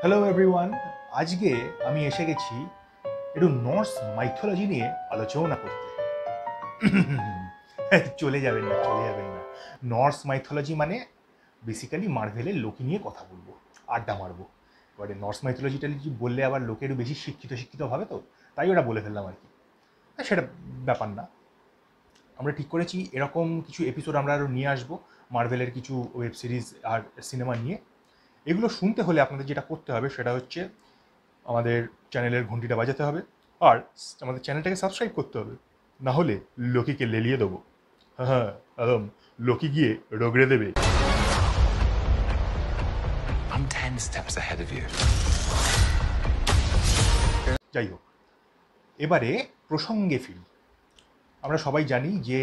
Hello everyone আজকে আমি এসে গেছি একটু নর্স মাইথোলজি নিয়ে আলোচনা করতে। চলে যাবেন না, চলে যাবেন না। নর্স মাইথোলজি মানে বেসিক্যালি মার্ভেলের লোকে নিয়ে কথা বলব, আড্ডা মারবো। এবারে নর্স মাইথোলজি টালজি বললে আবার লোকে একটু বেশি শিক্ষিত শিক্ষিত হবে তো, তাই ওটা বলে ফেললাম আর কি। সেটা ব্যাপার না। আমরা ঠিক করেছি, এরকম কিছু এপিসোড আমরা আরও নিয়ে আসব মার্ভেলের কিছু ওয়েব সিরিজ আর সিনেমা নিয়ে। এগুলো শুনতে হলে আপনাদের যেটা করতে হবে সেটা হচ্ছে আমাদের চ্যানেলের ঘন্টিটা বাজাতে হবে আর আমাদের চ্যানেলটাকে সাবস্ক্রাইব করতে হবে। না হলে লোকিকে লেলিয়ে দেবো। হ্যাঁ হ্যাঁ একদম। লোকি গিয়ে রগড়ে দেবে। I'm 10 steps ahead যাই হোক এবারে প্রসঙ্গে ফিরি। আমরা সবাই জানি যে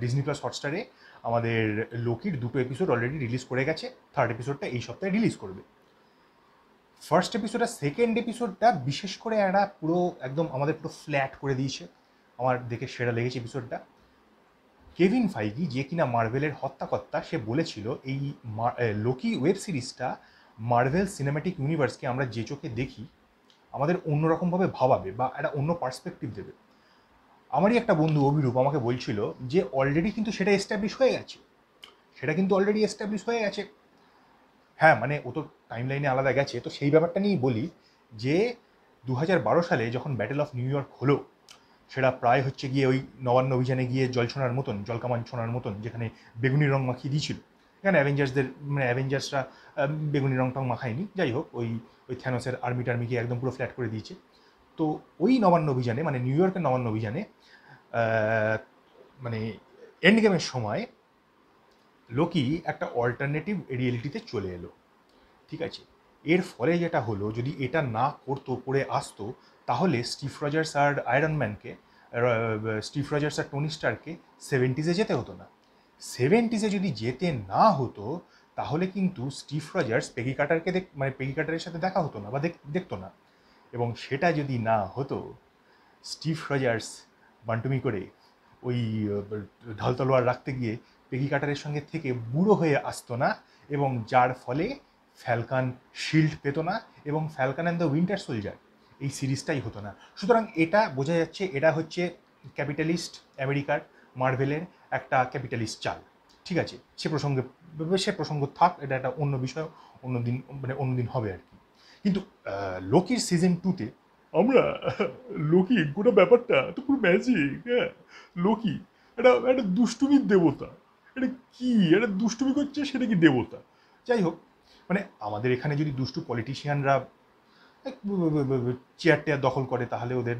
ডিজনি প্লাস হটস্টারে আমাদের লোকির দুটো এপিসোড অলরেডি রিলিজ করে গেছে। থার্ড এপিসোডটা এই সপ্তাহে রিলিজ করবে। ফার্স্ট এপিসোড আর সেকেন্ড এপিসোডটা বিশেষ করে একটা পুরো একদম আমাদের পুরো ফ্ল্যাট করে দিয়েছে। আমার দেখে সেরা লেগেছে এপিসোডটা কেভিন ফাইগি যে কিনা মার্ভেলের হত্যাকর্তা, সে বলেছিল, এই লোকি ওয়েব সিরিজটা মার্ভেল সিনেম্যাটিক ইউনিভার্সকে আমরা যে চোখে দেখি, আমাদের অন্যরকমভাবে ভাবাবে বা একটা অন্য পার্সপেক্টিভ দেবে। আমারই একটা বন্ধু অভিরূপ আমাকে বলছিল যে অলরেডি কিন্তু সেটা এস্টাবলিশ হয়ে গেছে। সেটা কিন্তু অলরেডি এস্টাবলিশ হয়ে গেছে। হ্যাঁ মানে ও তো টাইম লাইনে আলাদা গেছে। তো সেই ব্যাপারটা নিয়েই বলি যে দু হাজার বারো সালে যখন ব্যাটেল অফ নিউ ইয়র্ক হলো, সেটা প্রায় হচ্ছে গিয়ে ওই নবান্ন অভিযানে গিয়ে জল ছোনার মতন জলকামান ছোনার মতন যেখানে বেগুনি রং মাখিয়ে দিয়েছিল। এখানে অ্যাভেঞ্জার্সদের মানে অ্যাভেঞ্জার্সরা বেগুনি রং টং মাখায়নি। যাই হোক, ওই ওই থ্যানোসের আর্মি টার্মিকে একদম পুরো ফ্ল্যাট করে দিয়েছে। তো ওই নবান্ন অভিযানে মানে নিউ ইয়র্কের নবান্ন অভিযানে মানে এন্ড গেমের সময় লোকি একটা অল্টারনেটিভ রিয়েলিটিতে চলে এলো, ঠিক আছে? এর ফলে যেটা হলো, যদি এটা না করতো, করে আসতো, তাহলে স্টিভ রজার্স আর আয়রন ম্যানকে স্টিভ রজার্স আর টনি স্টারকে সেভেন্টিজে যেতে হতো না। সেভেন্টিজে যদি যেতে না হতো, তাহলে কিন্তু স্টিভ রজার্স পেগি কাটারকে দেখ মানে পেগি কাটারের সাথে দেখা হতো না বা দেখ- দেখতো না। এবং সেটা যদি না হতো স্টিভ রজার্স বান্টুমি করে ওই ঢাল তলোয়ার রাখতে গিয়ে পেগি কাটারের সঙ্গে থেকে বুড়ো হয়ে আসতো না এবং যার ফলে ফ্যালকান শিল্ড পেত না এবং Falcon and the winter soldier এই সিরিজটাই হতো না। সুতরাং এটা বোঝা যাচ্ছে এটা হচ্ছে ক্যাপিটালিস্ট আমেরিকার, মার্ভেলের একটা ক্যাপিটালিস্ট চাল। ঠিক আছে? সে প্রসঙ্গে, সে প্রসঙ্গ থাক, এটা একটা অন্য বিষয়, অন্য দিন মানে অন্য দিন হবে আর কি। কিন্তু লোকির সিজন টুতে আমরা লোকি, গোটা ব্যাপারটা তো পুরো ম্যাজিক হ্যাঁ? লোকি এটা একটা দুষ্টুমির দেবতা। এটা কি? এটা দুষ্টুমি করছে, সেটা কি দেবতা? যাই হোক মানে আমাদের এখানে যদি দুষ্টু পলিটিশিয়ানরা চেয়ার টেয়ার দখল করে, তাহলে ওদের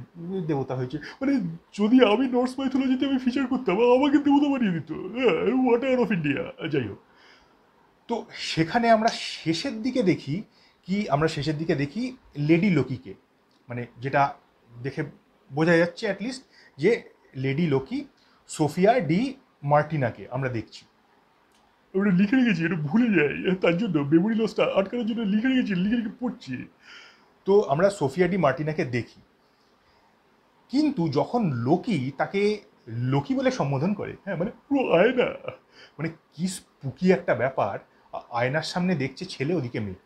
দেবতা হয়েছে। মানে যদি আমি নর্থ মাইথোলজিতে আমি ফিচার করতাম, আমাকে দেবতা বানিয়ে দিত ওয়াটার অফ ইন্ডিয়া যাই হোক। তো সেখানে আমরা শেষের দিকে দেখি কি, আমরা শেষের দিকে দেখি লেডি লোকিকে মানে যেটা দেখে বোঝা যাচ্ছে অ্যাটলিস্ট যে লেডি লোকি সোফিয়া ডি মার্টিনাকে আমরা দেখছি। ওটা লিখে রেখেছি এটা ভুলে যাই। তার জন্য মেমোরি লসটা আটকানোর জন্য লিখে রেখেছি লিখে রেখে পড়ছি। তো আমরা সোফিয়া ডি মার্টিনাকে দেখি। কিন্তু যখন লোকি তাকে লোকি বলে সম্বোধন করে হ্যাঁ মানে পুরো আয়না মানে কি স্পুকি একটা ব্যাপার আয়নার সামনে দেখছে ছেলে ওদিকে মেয়ে।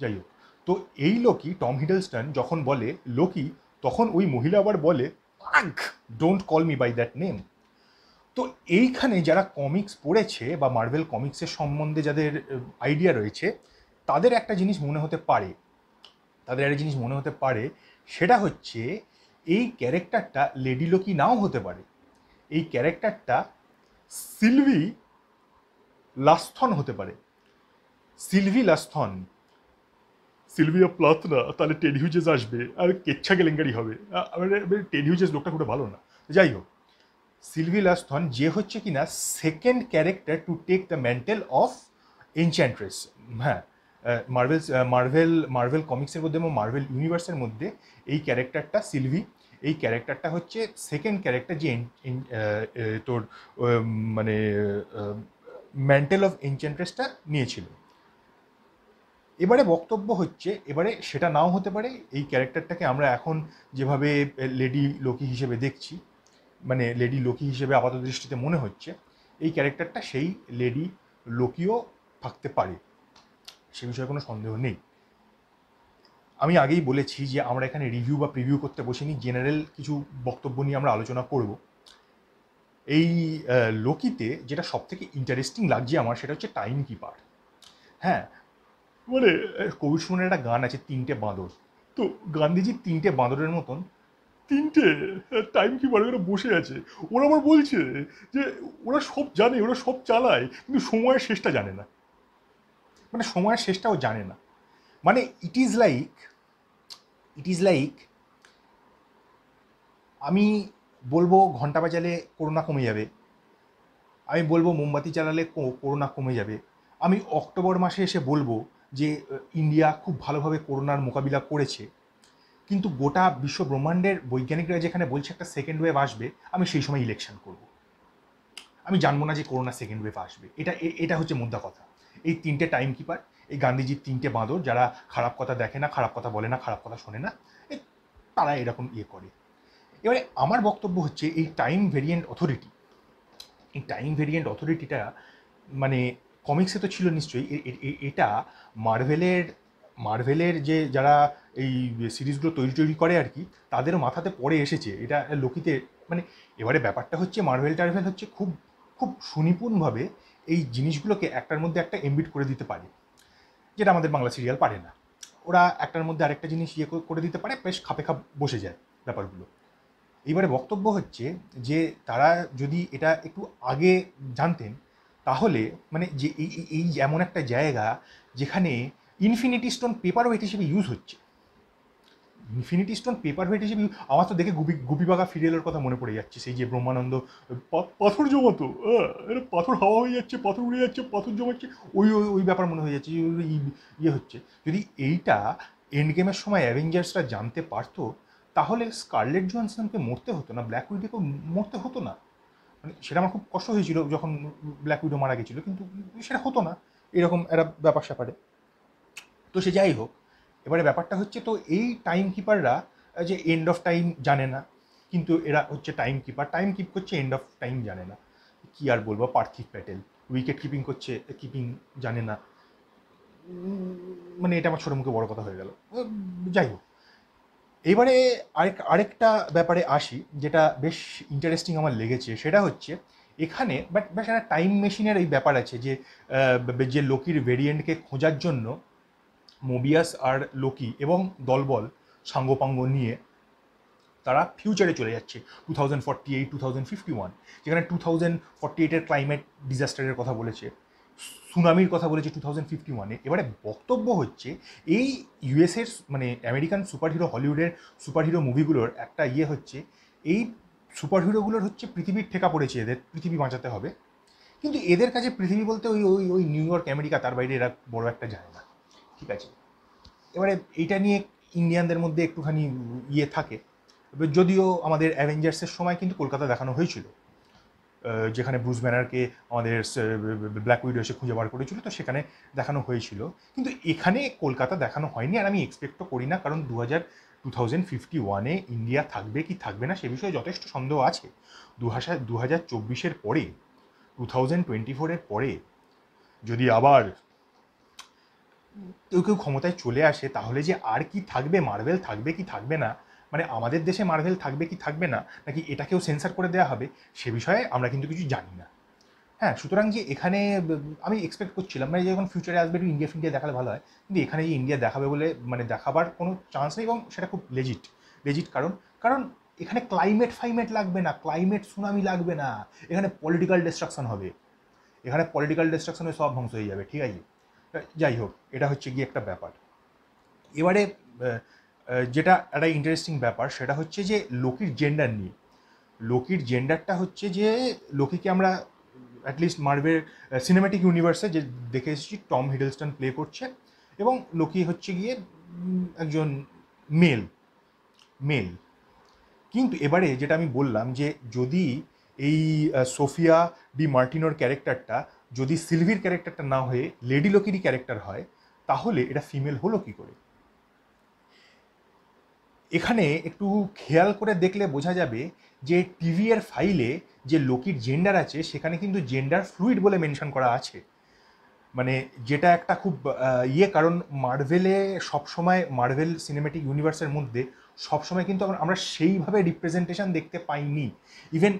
যাই হোক। তো এই লোকি টম হিডলস্টন যখন বলে লোকি তখন ওই মহিলা আবার বলে don't call me by that name. তো এইখানে যারা কমিক্স পড়েছে বা মার্ভেল কমিক্সের সম্বন্ধে যাদের আইডিয়া রয়েছে, তাদের একটা জিনিস মনে হতে পারে, তাদের একটা জিনিস মনে হতে পারে, সেটা হচ্ছে এই ক্যারেক্টারটা লেডি লোকি নাও হতে পারে। এই ক্যারেক্টারটা সিলভি লাস্থন হতে পারে। সিলভি লাস্থন সিলভিয়া প্লাথ না, তাহলে টেড হিউজেস আসবে, আর কেচ্ছা গেলেঙ্গারি হবে। আ- মানে টেড হিউজেস লোকটা খুব ভালো না। যাই হোক, সিলভি লাস্থন যে হচ্ছে কিনা second character to take the mantle of enchantress হ্যাঁ মার্ভেল মার্ভেল মার্ভেল কমিক্সের মধ্যে এবং মার্ভেল ইউনিভার্সের মধ্যে এই ক্যারেক্টারটা সিলভি, এই ক্যারেক্টারটা হচ্ছে সেকেন্ড ক্যারেক্টার যে তোর মানে মেন্টাল অফ এনচ্যান্ট্রেসটা নিয়েছিল। এবারে বক্তব্য হচ্ছে, এবারে সেটা নাও হতে পারে, এই ক্যারেক্টারটাকে আমরা এখন যেভাবে লেডি লোকি হিসেবে দেখছি মানে লেডি লোকি হিসেবে আপাত দৃষ্টিতে মনে হচ্ছে, এই ক্যারেক্টারটা সেই লেডি লোকিও থাকতে পারে। সে বিষয়ে কোনো সন্দেহ নেই। আমি আগেই বলেছি যে আমরা এখানে রিভিউ বা প্রিভিউ করতে বসিনি জেনারেল কিছু বক্তব্য নিয়ে আমরা আলোচনা করব। এই লোকিতে যেটা সব থেকে ইন্টারেস্টিং লাগছে আমার, সেটা হচ্ছে টাইম কিপার হ্যাঁ মানে কবির সুমনের একটা গান আছে, তিনটে বাঁদর। তো গান্ধীজির তিনটে বাঁদরের মতন, তিনটে টাইম কিপার ওরা বসে আছে। ওরা আবার বলছে যে, ওরা সব জানে, ওরা সব চালায়, কিন্তু সময়ের শেষটা জানে না। মানে সময়ের শেষটাও জানে না। মানে it is like it is like আমি বলব ঘণ্টা বাজালে করোনা কমে যাবে। আমি বলব মোমবাতি চালালে করোনা কমে যাবে। আমি অক্টোবর মাসে এসে বলব যে ইন্ডিয়া খুব ভালোভাবে করোনার মোকাবিলা করেছে। কিন্তু গোটা বিশ্ব ব্রহ্মাণ্ডের বৈজ্ঞানিকরা যেখানে বলছে একটা সেকেন্ড ওয়েভ আসবে, আমি সেই সময় ইলেকশন করব। আমি জানব না যে করোনা সেকেন্ড ওয়েভ আসবে। এটা এটা হচ্ছে মুদ্রা কথা। এই তিনটে টাইম কিপার এই গান্ধীজির তিনটে বাঁদর, যারা খারাপ কথা দেখে না, খারাপ কথা বলে না, খারাপ কথা শোনে না তারা এরকম ইয়ে করে। এবারে আমার বক্তব্য হচ্ছে, এই টাইম ভেরিয়েন্ট অথরিটি এই টাইম ভেরিয়েন্ট অথরিটিটা মানে কমিক্সে তো ছিল নিশ্চয়ই। এটা মার্ভেলের মার্ভেলের যে যারা এই সিরিজগুলো তৈরি তৈরি করে আর কি, তাদের মাথাতে পড়ে এসেছে। এটা লোকিতে মানে এবারে ব্যাপারটা হচ্ছে মার্ভেল টার্ভেল হচ্ছে খুব খুব সুনিপুণভাবে এই জিনিসগুলোকে একটার মধ্যে একটা এমবিট করে দিতে পারে, যেটা আমাদের বাংলা সিরিয়াল পারে না। ওরা একটার মধ্যে আরেকটা জিনিস ইয়ে করে দিতে পারে, বেশ খাপে খাপ বসে যায় ব্যাপারগুলো। এইবারে বক্তব্য হচ্ছে যে তারা যদি এটা একটু আগে জানতেন তাহলে মানে যে এই, এই- এমন একটা জায়গা যেখানে ইনফিনিটি স্টোন পেপার ওয়েট হিসেবে ইউজ হচ্ছে। ইনফিনিটি স্টোন পেপার ওয়েট হিসেবে আমার তো দেখে গুপি গুপিবাগা ফিরিয়ালের কথা মনে পড়ে যাচ্ছে। সেই যে ব্রহ্মানন্দ পাথর জমাতো পাথর হাওয়া হয়ে যাচ্ছে, পাথর উড়ে যাচ্ছে, পাথর জমাচ্ছে, ওই ওই ওই ব্যাপার মনে হয়ে যাচ্ছে ইয়ে হচ্ছে। যদি এইটা এন্ড গেমের সময় অ্যাভেঞ্জার্সরা জানতে পারতো, তাহলে স্কারলেট জনসনকে মরতে হতো না ব্ল্যাক উইডোকে মরতে হতো না। মানে সেটা আমার খুব কষ্ট হয়েছিল যখন ব্ল্যাক উইডো মারা গেছিল, কিন্তু সেটা হতো না। এরকম একটা ব্যাপার স্যাপারে। তো সে যাই হোক, এবারে ব্যাপারটা হচ্ছে তো এই টাইম কিপাররা যে এন্ড অফ টাইম জানে না, কিন্তু এরা হচ্ছে টাইম কিপার টাইম কিপ করছে এন্ড অফ টাইম জানে না। কি আর বলব, পার্থিব প্যাটেল। উইকেট কিপিং করছে কিপিং জানে না। মানে এটা আমার ছোটো মুখে বড় কথা হয়ে গেল। যাই হোক। এবারে আরেক, আরেকটা ব্যাপারে আসি, যেটা বেশ ইন্টারেস্টিং আমার লেগেছে, সেটা হচ্ছে এখানে বাট বেশ একটা টাইম মেশিনের এই ব্যাপার আছে যে যে লোকির ভেরিয়েন্টকে খোঁজার জন্য মোবিয়াস আর লোকি এবং দলবল, সাঙ্গপাঙ্গ নিয়ে তারা ফিউচারে চলে যাচ্ছে two thousand forty eight two thousand fifty one যেখানে টু থাউজেন্ড ফর্টি এইটের ক্লাইমেট ডিজাস্টারের কথা বলেছে। সুনামির কথা বলেছে টু থাউজেন্ড ফিফটি ওয়ানে এবারে বক্তব্য হচ্ছে, এই ইউএসের মানে আমেরিকান সুপারহিরো, হলিউডের সুপারহিরো মুভিগুলোর একটা ইয়ে হচ্ছে, এই সুপারহিরোগুলোর হচ্ছে পৃথিবীর ঠেকা পড়েছে এদের, পৃথিবী বাঁচাতে হবে। কিন্তু এদের কাছে পৃথিবী বলতে ওই ওই ওই নিউ ইয়র্ক, আমেরিকা, তার বাইরে এরা বড় একটা যায় না। ঠিক আছে? এবারে এইটা নিয়ে ইন্ডিয়ানদের মধ্যে একটুখানি ইয়ে থাকে। যদিও আমাদের অ্যাভেঞ্জার্সের সময় কিন্তু কলকাতা দেখানো হয়েছিল। যেখানে ব্রুস ব্যানারকে আমাদের ব্ল্যাক উইডো এসে খুঁজে বার করেছিল, তো সেখানে দেখানো হয়েছিল। কিন্তু এখানে কলকাতা দেখানো হয়নি, আর আমি এক্সপেক্টও করি না, কারণ দু হাজার টু থাউজেন্ড ফিফটি ওয়ানে ইন্ডিয়া থাকবে কি থাকবে না সে বিষয়ে যথেষ্ট সন্দেহ আছে। দু হাজার দু হাজার চব্বিশের পরে টু থাউজেন্ড টোয়েন্টি ফোরের পরে যদি আবার কেউ কেউ ক্ষমতায় চলে আসে, তাহলে যে আর কি থাকবে মার্বেল থাকবে কি থাকবে না মানে আমাদের দেশে মার্ভেল থাকবে কি থাকবে না, নাকি এটাকেও সেন্সার করে দেওয়া হবে, সে বিষয়ে আমরা কিন্তু কিছু জানি না। হ্যাঁ সুতরাং যে এখানে, আমি এক্সপেক্ট করছিলাম মানে যখন ফিউচারে আসবে, একটু ইন্ডিয়া ফিন্ডিয়া দেখালে ভালো হয়, কিন্তু এখানে যে ইন্ডিয়া দেখাবে বলে মানে দেখাবার কোনো চান্স নেই, এবং সেটা খুব লেজিট লেজিট কারণ কারণ এখানে ক্লাইমেট ফাইমেট লাগবে না ক্লাইমেট সুনামি লাগবে না, এখানে পলিটিক্যাল ডিস্ট্রাকশন হবে। এখানে পলিটিক্যাল ডিস্ট্রাকশনে সব ধ্বংস হয়ে যাবে, ঠিক আছে? যাই হোক, এটা হচ্ছে গিয়ে একটা ব্যাপার। এবারে যেটা একটা ইন্টারেস্টিং ব্যাপার, সেটা হচ্ছে যে লোকির জেন্ডার নিয়ে। লোকির জেন্ডারটা হচ্ছে যে লোকিকে আমরা অ্যাটলিস্ট মার্ভেল সিনেম্যাটিক ইউনিভার্সে যে দেখে এসেছি টম হিডলস্টন প্লে করছে এবং লোকি হচ্ছে গিয়ে একজন মেল মেল কিন্তু এবারে যেটা আমি বললাম যে যদি এই সোফিয়া ডি মার্টিনোর ক্যারেক্টারটা যদি সিলভির ক্যারেক্টারটা না হয়ে লেডি লোকিরই ক্যারেক্টার হয়, তাহলে এটা ফিমেল হলো কি করে? এখানে একটু খেয়াল করে দেখলে বোঝা যাবে যে টিভি এর ফাইলে যে লোকির জেন্ডার আছে, সেখানে কিন্তু জেন্ডার ফ্লুইড বলে মেনশন করা আছে। মানে যেটা একটা খুব ইয়ে কারণ মার্ভেলে সবসময় মার্ভেল সিনেমেটিক ইউনিভার্সের মধ্যে সবসময় কিন্তু আমরা- সেইভাবে রিপ্রেজেন্টেশন দেখতে পাইনি। ইভেন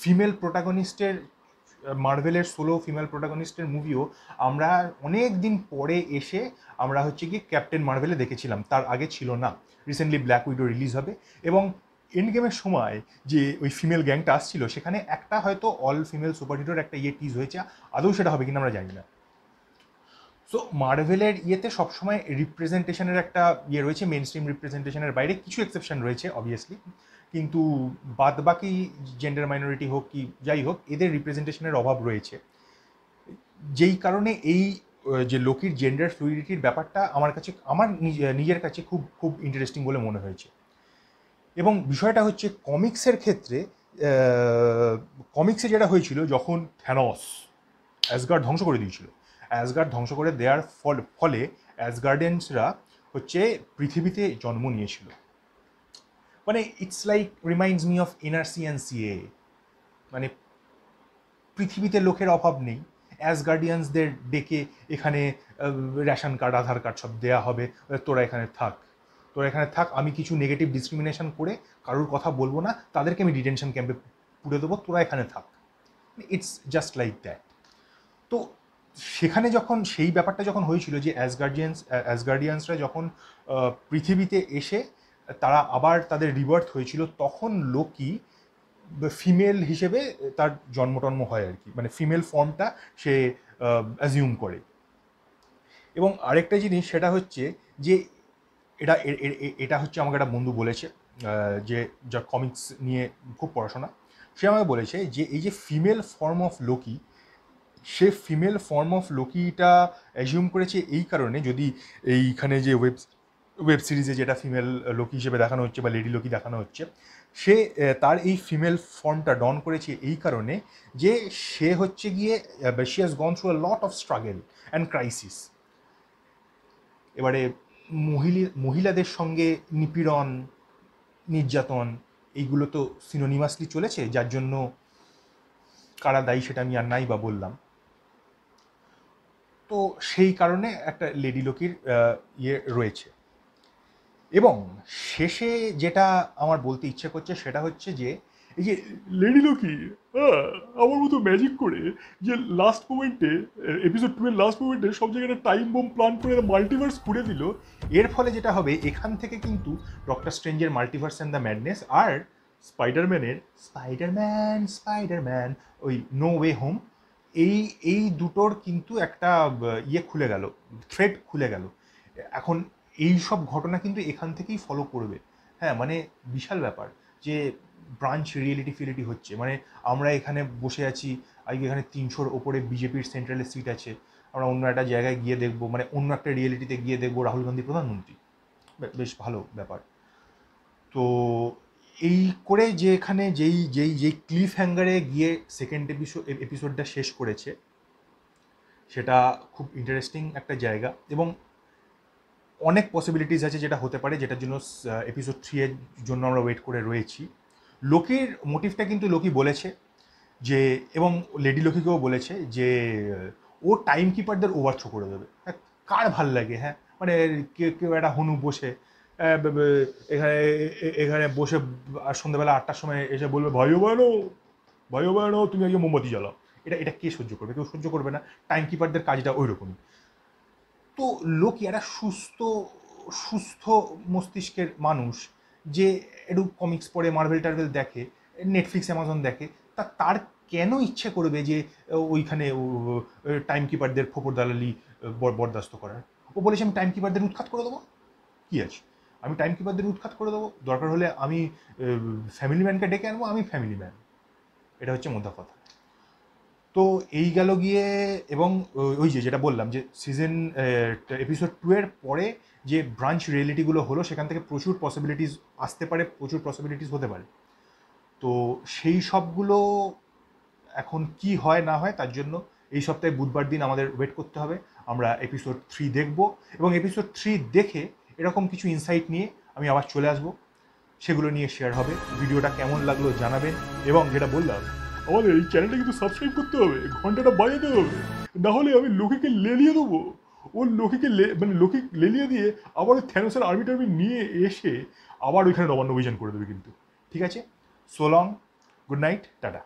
ফিমেল প্রোটাগনিস্টের মার্ভেলের সোলো ফিমেল প্রোটাগনিস্টের মুভিও আমরা অনেক দিন পরে এসে আমরা হচ্ছে কি ক্যাপ্টেন মার্ভেলে দেখেছিলাম। তার আগে ছিল না। রিসেন্টলি ব্ল্যাক উইডো রিলিজ হবে এবং এন্ড গেমের সময় যে ওই ফিমেল গ্যাংটা আসছিল, সেখানে একটা হয়তো অল ফিমেল সুপার হিরোর একটা ইয়ে টিজ হয়েছে, আদৌ সেটা হবে কিনা আমরা জানি না। সো মার্ভেলের ইয়েতে সবসময় রিপ্রেজেন্টেশনের একটা ইয়ে রয়েছে মেন স্ট্রিম রিপ্রেজেন্টেশনের বাইরে কিছু এক্সেপশন রয়েছে অবভিয়াসলি কিন্তু বাদ বাকি জেন্ডার মাইনরিটি হোক কি যাই হোক, এদের রিপ্রেজেন্টেশনের অভাব রয়েছে। যেই কারণে এই যে লোকির জেন্ডার ফ্লুইডিটির ব্যাপারটা আমার কাছে, আমার নিজ- নিজের কাছে খুব খুব ইন্টারেস্টিং বলে মনে হয়েছে। এবং বিষয়টা হচ্ছে কমিক্সের ক্ষেত্রে কমিক্সে যেটা হয়েছিল যখন থ্যানস অ্যাসগার্ড ধ্বংস করে দিয়েছিল অ্যাসগার্ড ধ্বংস করে দেওয়ার ফল, ফলে অ্যাসগার্ডেন্সরা হচ্ছে পৃথিবীতে জন্ম নিয়েছিল। মানে it's like reminds me of NRC and CAA মানে পৃথিবীতে লোকের অভাব নেই। অ্যাজ গার্ডিয়ানসদের ডেকে এখানে রেশন কার্ড, আধার কার্ড সব দেওয়া হবে। তোরা এখানে থাক। তোরা এখানে থাক, আমি কিছু নেগেটিভ ডিসক্রিমিনেশন করে কারোর কথা বলব না, তাদেরকে আমি ডিটেনশন ক্যাম্পে পুড়ে দেবো, তোরা এখানে থাক। ইটস জাস্ট লাইক দ্যাট তো সেখানে যখন সেই ব্যাপারটা যখন হয়েছিল যে অ্যাজ গার্ডিয়ান্স অ্যাজ গার্ডিয়ান্সরা যখন পৃথিবীতে এসে তারা আবার তাদের রিবার্থ হয়েছিল, তখন লোকি ফিমেল হিসেবে তার জন্মটন্ম হয় আর কি। মানে ফিমেল ফর্মটা সে অ্যাজিউম করে। এবং আরেকটা জিনিস সেটা হচ্ছে যে এটা এটা হচ্ছে আমাকে একটা বন্ধু বলেছে যে যা কমিক্স নিয়ে খুব পড়াশোনা। সে আমাকে বলেছে যে এই যে ফিমেল ফর্ম অফ লোকি সে ফিমেল ফর্ম অফ লোকিটা অ্যাজিউম করেছে এই কারণে যদি এইখানে যে ওয়েব ওয়েব সিরিজে যেটা ফিমেল লোকি হিসেবে দেখানো হচ্ছে বা লেডি লোকি দেখানো হচ্ছে, সে তার এই ফিমেল ফর্মটা ডন করেছে এই কারণে যে সে হচ্ছে গিয়ে she has gone through a lot of struggle and crisis এবারে মহিলি, মহিলাদের সঙ্গে নিপীড়ন, নির্যাতন, এইগুলো তো সিনোনিমাসলি চলেছে, যার জন্য কারা দায়ী সেটা আমি আর নাই বা বললাম। তো সেই কারণে একটা লেডি লোকির ইয়ে রয়েছে। এবং শেষে যেটা আমার বলতে ইচ্ছে করছে সেটা হচ্ছে যে এই যে লেডি লোকি হ্যাঁ, আমার মতো ম্যাজিক করে যে লাস্ট মোমেন্টে এপিসোড টু এর লাস্ট মোমেন্টে সব জায়গায় টাইম বোম প্ল্যান করে মাল্টিভার্স পুড়ে দিল। এর ফলে যেটা হবে এখান থেকে কিন্তু ডক্টর স্ট্রেঞ্জের মাল্টিভার্স অ্যান্ড দ্য ম্যাডনেস আর স্পাইডারম্যানের স্পাইডারম্যান স্পাইডারম্যান ওই নো ওয়ে হোম এই এই দুটোর কিন্তু একটা ইয়ে খুলে গেল থ্রেড খুলে গেল। এখন এই সব ঘটনা কিন্তু এখান থেকেই ফলো করবে। হ্যাঁ মানে বিশাল ব্যাপার যে ব্রাঞ্চ রিয়েলিটি ফিলিটি হচ্ছে। মানে আমরা এখানে বসে আছি আজকে এখানে তিনশোর ওপরে বিজেপির সেন্ট্রালের সিট আছে। আমরা অন্য একটা জায়গায় গিয়ে দেখব মানে অন্য একটা রিয়েলিটিতে গিয়ে দেখব রাহুল গান্ধী প্রধানমন্ত্রী। বেশ ভালো ব্যাপার। তো এই করে যে এখানে যেই যেই যেই ক্লিফ হ্যাঙ্গারে গিয়ে সেকেন্ড এপিসোড এপিসোডটা শেষ করেছে সেটা খুব ইন্টারেস্টিং একটা জায়গা এবং অনেক পসিবিলিটিস আছে যেটা হতে পারে যেটার জন্য এপিসোড থ্রি এর জন্য আমরা ওয়েট করে রয়েছি। লোকির মোটিভটা কিন্তু লোকি বলেছে যে এবং লেডি লোকিকেও বলেছে যে ও টাইম কিপারদের ওভারথ্রো করে দেবে। হ্যাঁ, কার ভালো লাগে হ্যাঁ? মানে কেউ কেউ একটা হনু বসে এখানে এখানে বসে, আর সন্ধ্যাবেলা আটটার সময় এসে বলবে, ভাইও বানো ভাইও বানো তুমি আজকে মোমবাতি জ্বালাও। এটা এটা কে সহ্য করবে? কেউ সহ্য করবে না। টাইম কিপারদের কাজটা ওই রকমই তো লোক একটা সুস্থ সুস্থ মস্তিষ্কের মানুষ যে একটু কমিক্স পড়ে মার্ভেল টার্ভেল দেখে নেটফ্লিক্স অ্যামাজন দেখে, তা তার কেন ইচ্ছে করবে যে ওইখানে টাইম কিপারদের ফোপর দালালি বরদাস্ত করার? ও বলেছে, আমি টাইম কিপারদের উৎখাত করে দেবো। কী আছে? আমি টাইম কিপারদের উৎখাত করে দেবো। দরকার হলে আমি ফ্যামিলি ম্যানকে ডেকে আনব, আমি ফ্যামিলি ম্যান এটা হচ্ছে মোদ্দা কথা। তো এই গেল গিয়ে, এবং ওই- যে যেটা বললাম যে সিজন এপিসোড টু এর পরে যে ব্রাঞ্চ রিয়েলিটিগুলো হলো, সেখান থেকে প্রচুর পসিবিলিটিস আসতে পারে, প্রচুর পসিবিলিটিস হতে পারে। তো সেই সবগুলো এখন কি হয়, না হয়, তার জন্য এই সপ্তাহে বুধবার দিন আমাদের ওয়েট করতে হবে। আমরা এপিসোড থ্রি দেখব, এবং এপিসোড থ্রি দেখে এরকম কিছু ইনসাইট নিয়ে আমি আবার চলে আসব। সেগুলো নিয়ে শেয়ার হবে। ভিডিওটা কেমন লাগল জানাবেন এবং যেটা বললাম, আমাদের এই চ্যানেলটা কিন্তু সাবস্ক্রাইব করতে হবে, ঘন্টাটা বাজাতে হবে। না হলে আমি লোকেকে লেলিয়ে দেবো। ও লোকেকে লে- মানে লোকে লেলিয়ে দিয়ে আবার ওই থ্যানোসের আর্মি টার্মি নিয়ে এসে আবার ওইখানে নবান্ন অভিযান করে দেবে কিন্তু। ঠিক আছে? So long good night tata.